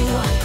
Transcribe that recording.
you.